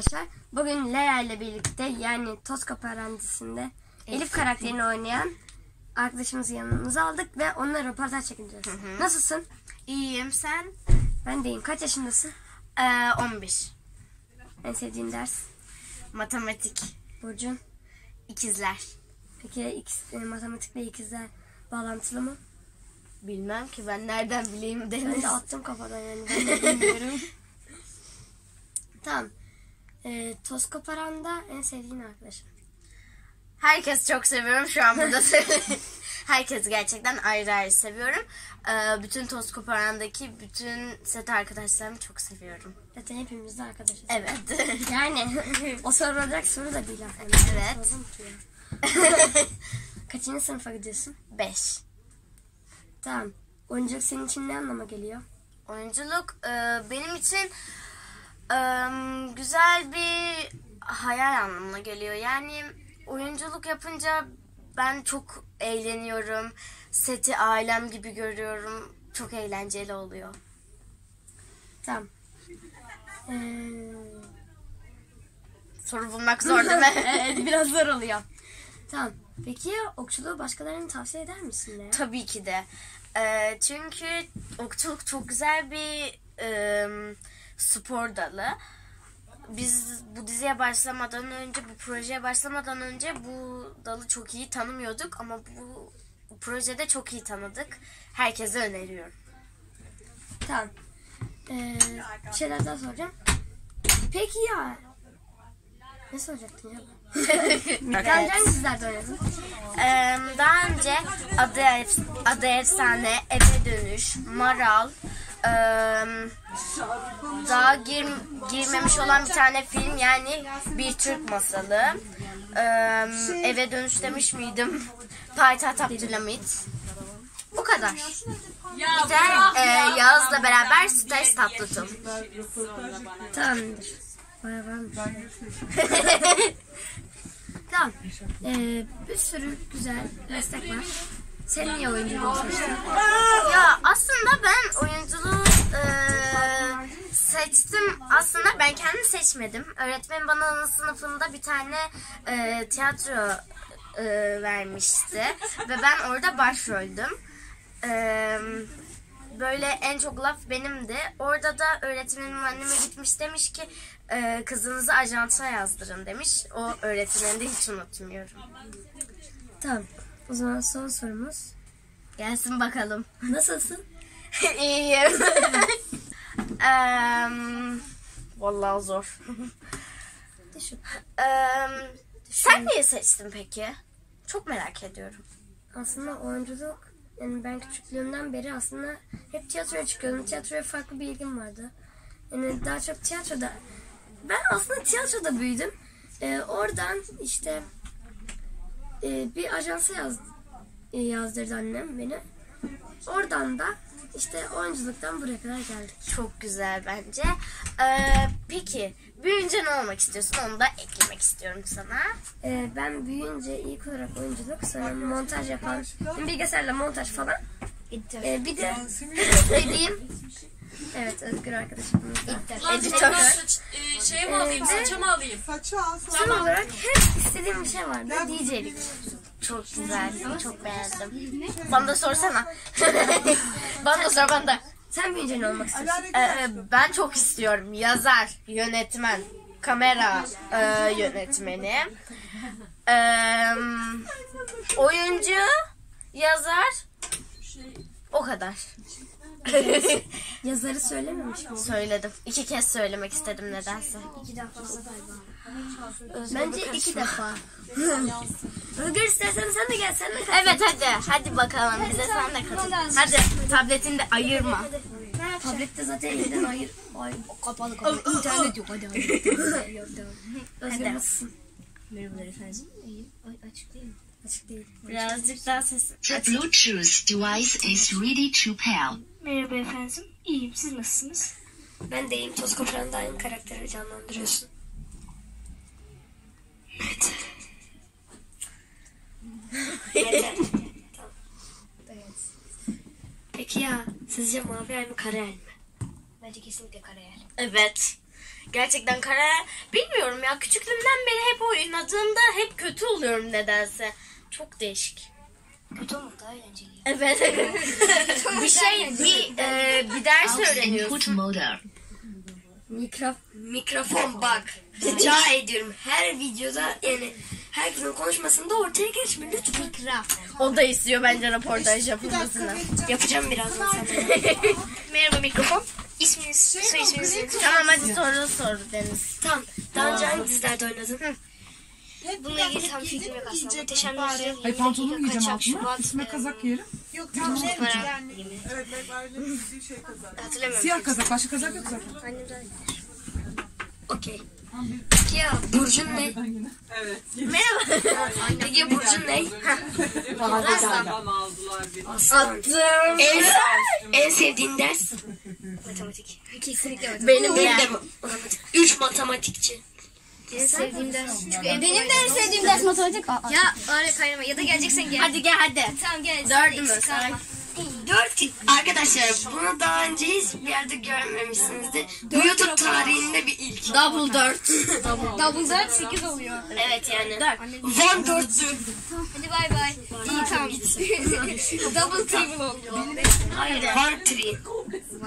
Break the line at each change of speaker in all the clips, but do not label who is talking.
arkadaşlar. Bugün Leia ile birlikte yani Toskop öğrencisinde Elif karakterini oynayan arkadaşımızı yanımıza aldık ve onunla röportaj çekeceğiz. Nasılsın?
İyiyim sen?
Ben deyim. Kaç yaşındasın?
Ee, 11.
En sevdiğin ders?
Matematik.
Burcun.
İkizler.
Peki ikiz, e, matematikle ikizler bağlantılı mı?
Bilmem ki ben nereden bileyim
Ben
Deniz.
de attım kafadan yani. Ben de bilmiyorum. tamam. E, Toskop aranda en sevdiğin arkadaşın.
Herkes çok seviyorum şu an burada. Herkes gerçekten ayrı ayrı seviyorum. Ee, bütün Toz Koparan'daki bütün set arkadaşlarımı çok seviyorum.
Zaten hepimiz de arkadaşız.
Evet.
Yani o sorulacak soru da değil aslında.
Evet.
Kaçıncı sınıfa gidiyorsun?
5.
Tamam. Oyunculuk senin için ne anlama geliyor?
Oyunculuk e, benim için e, güzel bir hayal anlamına geliyor. Yani oyunculuk yapınca ben çok eğleniyorum. Seti ailem gibi görüyorum. Çok eğlenceli oluyor.
Tamam. Ee,
Soru bulmak zor değil mi?
evet biraz zor oluyor. Tamam. Peki okçuluğu başkalarına tavsiye eder misin ne?
Tabii ki de. E, çünkü okçuluk çok güzel bir e, spor dalı. Biz bu diziye başlamadan önce, bu projeye başlamadan önce bu dalı çok iyi tanımıyorduk ama bu projede çok iyi tanıdık. Herkese öneriyorum.
Tamam. Ee, bir şeyler daha soracağım. Peki ya ne soracaktın ya? Daha önce hangi dizilerde oynadın?
Ee, daha önce adı, Ef- adı efsane, eve dönüş, maral, ee, daha gir, girmemiş olan bir tane film yani bir Türk masalı. Ee, eve dönüş demiş miydim? Payitaht Abdülhamit. Bu kadar. Bir de e, Yağız'la beraber staj tatlıtım.
Tamamdır. Tamam. Ee, bir sürü güzel meslek var. Sen niye oyunculuğu seçtin?
Ya aslında ben oyunculuğu e, seçtim. Aslında ben kendim seçmedim. Öğretmen bana sınıfında bir tane e, tiyatro e, vermişti. Ve ben orada başroldüm. E, böyle en çok laf benimdi. Orada da öğretmenim anneme gitmiş demiş ki e, kızınızı ajansa yazdırın demiş. O öğretmeni de hiç unutmuyorum.
Tamam. O zaman son sorumuz.
Gelsin bakalım.
Nasılsın?
İyiyim. Em, vallahi zor.
Düşün.
Em, sen niye seçtin peki? Çok merak ediyorum.
Aslında oyunculuk yani ben küçüklüğümden beri aslında hep tiyatroya çıkıyordum. Tiyatroya farklı bir ilgim vardı. Yani daha çok tiyatroda ben aslında tiyatroda büyüdüm. Ee, oradan işte e, bir ajansa yaz, e, yazdırdı annem beni. Oradan da işte oyunculuktan buraya kadar geldik.
Çok güzel bence. Ee, peki büyüyünce ne olmak istiyorsun? Onu da eklemek istiyorum sana.
Ee, ben büyüyünce ilk olarak oyunculuk, sonra montaj yapan, bilgisayarla montaj falan. Ee, bir de dediğim, evet Özgür arkadaşım.
Editör.
Ee, şey mi alayım, saça mı alayım?
Saçı al.
Son olarak hep istediğim bir şey vardı. DJ'lik.
Çok güzel. Çok beğendim. Bana da sorsana. bana da sor bana da.
Sen büyüyünce ne olmak istiyorsun?
Ee, ben çok istiyorum. Yazar, yönetmen, kamera e, yönetmeni, e, oyuncu, yazar. O kadar.
Yazarı söylememiş mi?
Söyledim. İki kez söylemek istedim nedense.
Bence iki defa. Özgür istersen sen de gel, sen de katıl.
Evet hadi. Hadi bakalım. Bize sen de katıl. Hadi tabletini de ayırma.
Tablette zaten elinden ayır. Ay, kapalı kapalı. İnternet yok hadi hadi. Özgür nasılsın?
Merhabalar efendim.
Ay, açık değil mi? Açık değil.
Birazcık daha ses.
The Bluetooth device is ready to pair.
Merhaba efendim. İyiyim. Siz nasılsınız?
Ben deyim Toz Koparan'da aynı karakteri canlandırıyorsun.
Evet.
Yeter. tamam. Peki ya sizce mavi el mi kara el mi?
Bence kesinlikle karayel.
Evet. Gerçekten kara bilmiyorum ya küçüklüğümden beri hep oynadığımda hep kötü oluyorum nedense. Çok değişik.
Kötü olmak daha eğlenceli.
Evet. bir şey bir e, bir ders öğreniyorsun.
Mikrof mikrofon bak. Rica ediyorum her videoda yani herkesin konuşmasında ortaya geçme lütfen.
O da istiyor bence röportaj yapılmasını.
Yapacağım birazdan sana.
Merhaba mikrofon. İsminiz, soy isminiz nedir?
Tamam hadi soru sor Deniz.
tamam. Daha önce hangi dizilerde oynadın?
Bununla ilgili tam fikrim yok aslında. Muhteşem Yüzyıl.
Ay pantolonu giyeceğim
Kaçak
altına.
Şubat,
Üstüme kazak giyerim.
Para.
Evet, ben ailemin bildiği şey kazandı.
Hatırlamıyorum.
Siyah kazak. Başka kazak yok zaten.
Annem de
Okey. Peki ya Burcun ne?
Evet.
Peki ya Burcun ne?
Aslan.
Aslan. En, en sevdiğin ders?
Matematik. Kesinlikle matematik.
Benim
Benim
de.
matematik. Üç matematikçi.
En sevdiğim ders. Çünkü benim de en sevdiğim ders matematik. Ya öyle kaynama. Ya da geleceksen gel.
Hadi gel hadi.
Tamam gel.
Dördümüz.
Kalma.
Dört arkadaşlar bunu daha önce hiçbir yerde görmemişsinizdir. Bu YouTube tarihinde bir ilk.
Double dört.
Double dört 8 oluyor.
Evet yani. Van dörtlü.
Hadi bay bay. İyi tamam. Double table oldu.
Hayır. Van tri.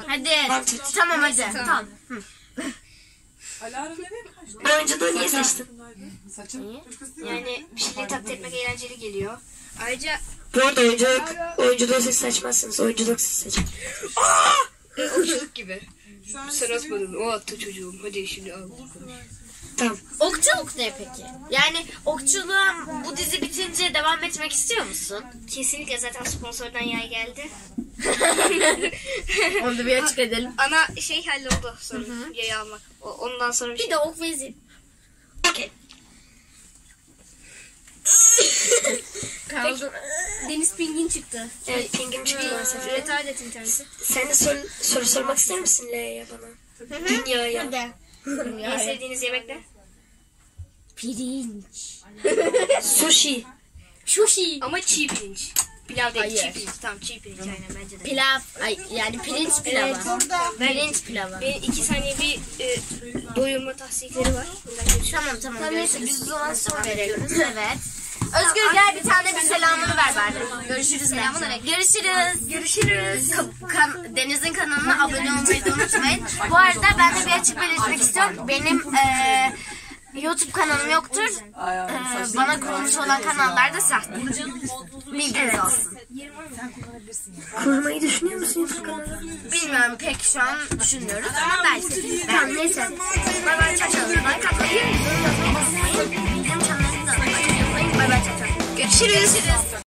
Hadi. Tamam hadi. Tamam.
Alara nereye kaçtı?
Oyunculuğu niye seçtin?
Saçın.
Yani bir şeyleri taklit etmek eğlenceli geliyor. Ayrıca
Bu arada oyunculuk, oyunculuğu siz seçmezsiniz. Oyunculuk siz seçin.
okçuluk gibi.
An
Sen atmadın. O attı çocuğum. Hadi şimdi al.
Tamam.
Okçuluk ne peki? Yani okçuluğa bu dizi bitince devam etmek istiyor musun?
Kesinlikle zaten sponsordan yay geldi.
Onu da bir açık edelim.
Ana şey halloldu sorun yayı almak. O- ondan sonra bir şey.
Bir de ok vezir.
Okey.
Kaldı.
Deniz pingin çıktı.
Evet pingim çıktı maalesef.
Retard et interneti.
Sen de soru, soru sormak ister misin Lea'ya bana? Dünyaya.
En sevdiğiniz yemek ne?
Pirinç.
Sushi.
Sushi. Ama çiğ pirinç. Pilav değil
Hayır.
çiğ pirinç. Tamam çiğ pirinç aynen bence de.
Pilav. Ay, yani pirinç pilavı. Pirinç pilavı.
Benim iki saniye bir e, doyurma tahsikleri var. Görüşürüz.
Tamam tamam. Görüşürüz. Biz o zaman sonra veriyoruz. Evet. Özgür gel bir tane Görüşürüz. Görüşürüz. Görüşürüz. Kan- Deniz'in kanalına abone olmayı da unutmayın. Bu arada ben de bir açık belirtmek istiyorum. Benim eee YouTube kanalım yoktur. Eee, bana kurulmuş olan kanallar da sahte. Bilginiz olsun.
Kurmayı düşünüyor musun YouTube kanalı?
Bilmiyorum pek şu an düşünmüyoruz ama belki. Tamam neyse. Bay bay çaçal. Like atmayı, yorum yazmayı unutmayın. Bizim kanalımıza abone olmayı unutmayın. Bay bay. Görüşürüz.